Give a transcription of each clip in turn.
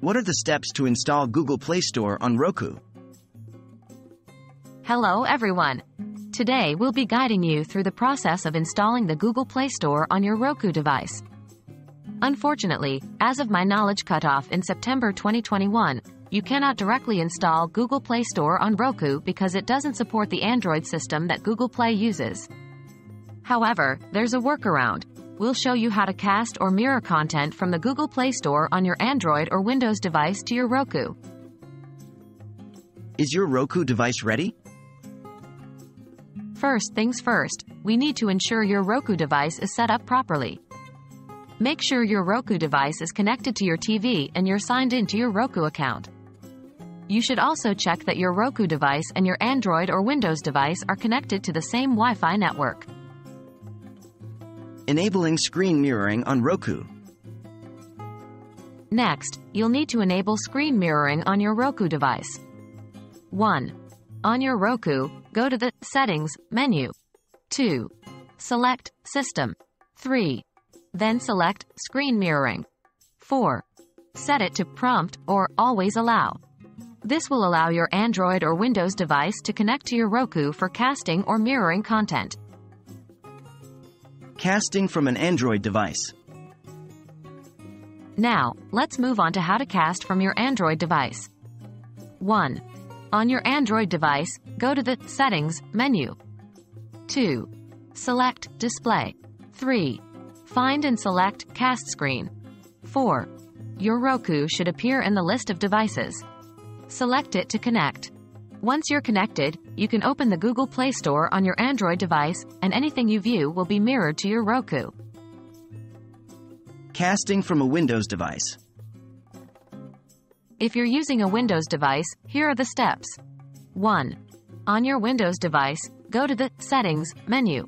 What are the steps to install Google Play Store on Roku? Hello everyone. Today we'll be guiding you through the process of installing the Google Play Store on your Roku device. Unfortunately, as of my knowledge cutoff in September 2021, you cannot directly install Google Play Store on Roku because it doesn't support the Android system that Google Play uses. However, there's a workaround. We'll show you how to cast or mirror content from the Google Play Store on your Android or Windows device to your Roku. Is your Roku device ready? First things first, we need to ensure your Roku device is set up properly. Make sure your Roku device is connected to your TV and you're signed into your Roku account. You should also check that your Roku device and your Android or Windows device are connected to the same Wi-Fi network. Enabling screen mirroring on Roku. Next, you'll need to enable screen mirroring on your Roku device. 1. On your Roku, go to the Settings menu. 2. Select System. 3. Then select Screen Mirroring. 4. Set it to Prompt or Always Allow. This will allow your Android or Windows device to connect to your Roku for casting or mirroring content. Casting from an Android device. Now, let's move on to how to cast from your Android device. 1. On your Android device, go to the Settings menu. 2. Select Display. 3. Find and select Cast Screen. 4. Your Roku should appear in the list of devices. Select it to connect. Once you're connected, you can open the Google Play Store on your Android device, and anything you view will be mirrored to your Roku. Casting from a Windows device. If you're using a Windows device, here are the steps. 1. On your Windows device, go to the Settings menu.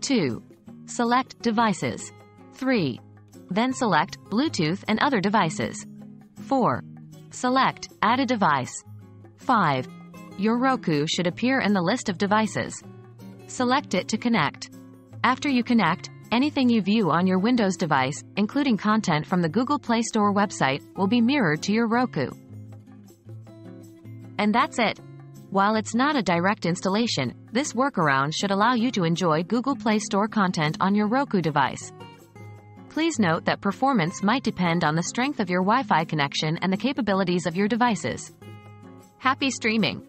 2. Select Devices. 3. Then select Bluetooth and other devices. 4. Select Add a device. 5. Your Roku should appear in the list of devices. Select it to connect. After you connect, anything you view on your Windows device, including content from the Google Play Store website, will be mirrored to your Roku. And that's it. While it's not a direct installation, this workaround should allow you to enjoy Google Play Store content on your Roku device. Please note that performance might depend on the strength of your Wi-Fi connection and the capabilities of your devices. Happy streaming!